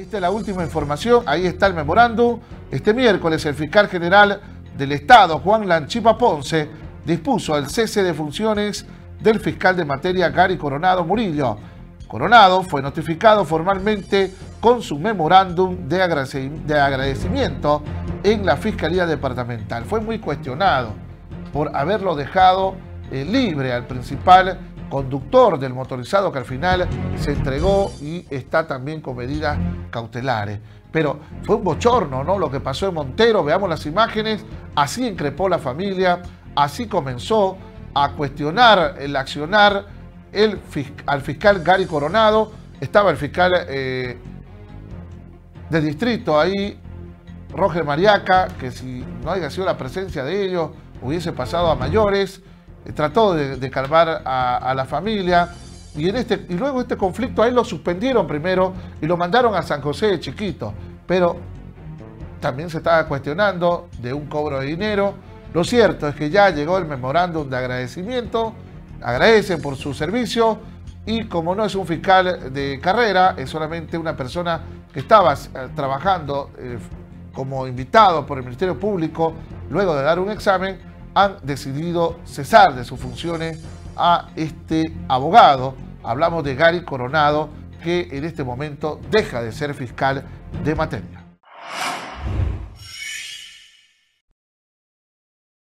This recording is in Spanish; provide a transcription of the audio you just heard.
Esta es la última información, ahí está el memorándum. Este miércoles el fiscal general del Estado, Juan Lanchipa Ponce, dispuso el cese de funciones del fiscal de materia Gary Coronado Murillo. Coronado fue notificado formalmente con su memorándum de agradecimiento en la Fiscalía Departamental. Fue muy cuestionado por haberlo dejado eh, libre al principal conductor del motorizado que al final se entregó y está también con medidas cautelares. Pero fue un bochorno, ¿no? Lo que pasó en Montero, veamos las imágenes, así increpó la familia, así comenzó a cuestionar el accionar al fiscal Gary Coronado, estaba el fiscal eh, de distrito ahí, Roger Mariaca, que si no haya sido la presencia de ellos, hubiese pasado a mayores, trató de, calmar a, la familia, y, este, luego este conflicto a él lo suspendieron primero y lo mandaron a San José de Chiquito, pero también se estaba cuestionando de un cobro de dinero. Lo cierto es que ya llegó el memorándum de agradecimiento, agradecen por su servicio. Y como no es un fiscal de carrera, es solamente una persona que estaba eh, trabajando eh, como invitado por el Ministerio Público luego de dar un examen, han decidido cesar de sus funciones a este abogado. Hablamos de Gary Coronado, que en este momento deja de ser fiscal de materia.